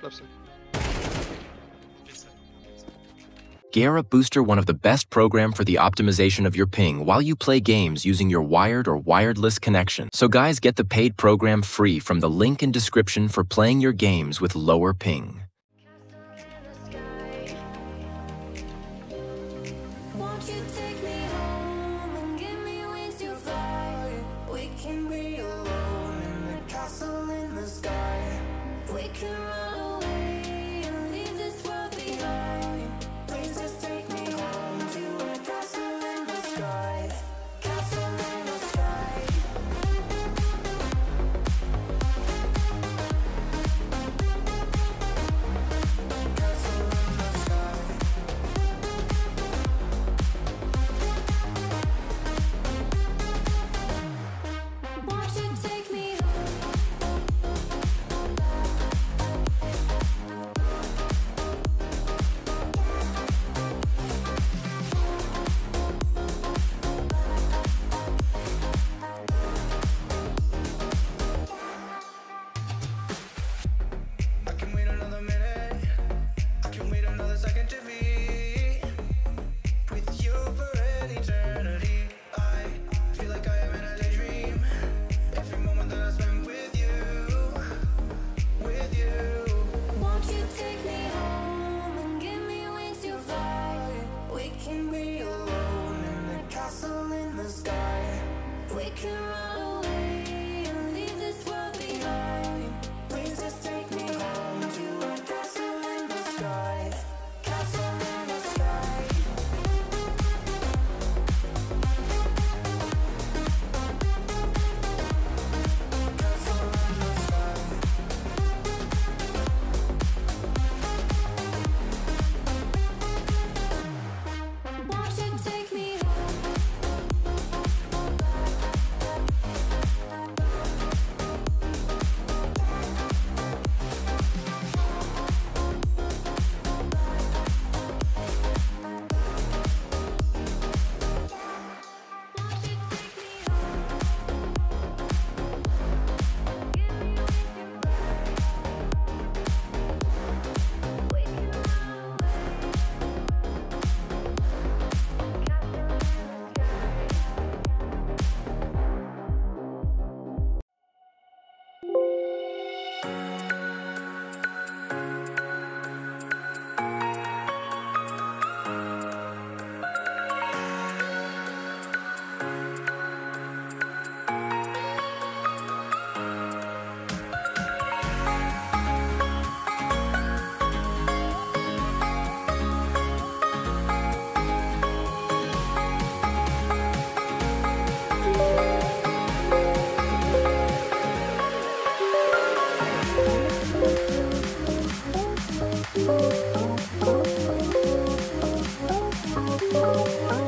Gara Guerra Booster one of the best program for the optimization of your ping while you play games using your wired or wireless connection. So guys, get the paid program free from the link in description for playing your games with lower ping. you for any time. Música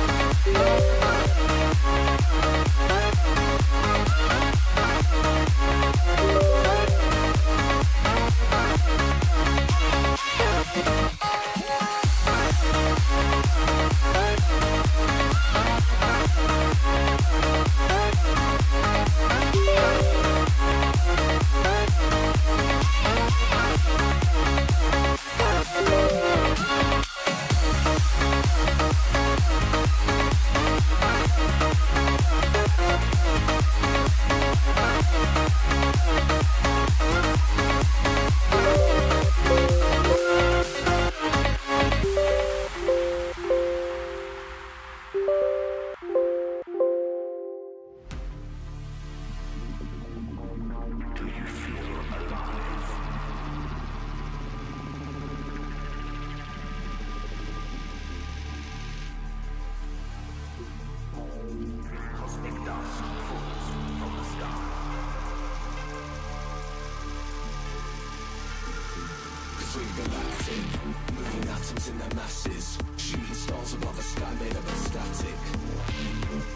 Moving atoms in their masses Shooting stars above a sky made of static.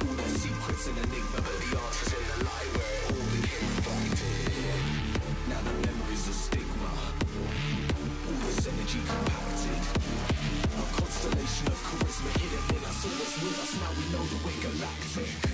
All their secrets and enigma But the answer's in the light where all became reflected Now the memories of stigma All this energy compacted. A constellation of charisma hidden in us All that's with us now we know the way galactic.